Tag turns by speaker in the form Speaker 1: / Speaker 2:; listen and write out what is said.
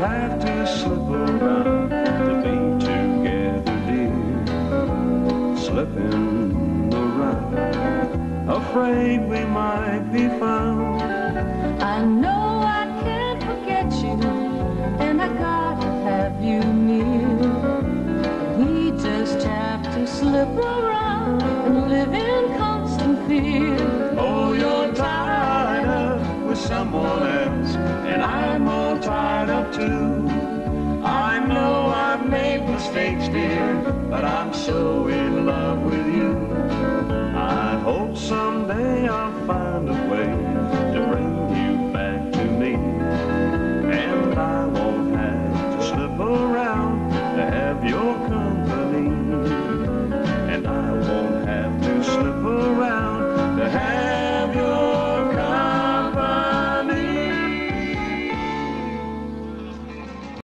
Speaker 1: have to slip around to be together, dear. Slipping around, afraid we might be found.
Speaker 2: I know I can't forget you, and I gotta have you near. We just have to slip around and live in constant fear.
Speaker 1: Oh, you're tied up with someone else, and I'm all tied up too. I know I've made mistakes, dear, but I'm so in love with you. I hope someday I'll find a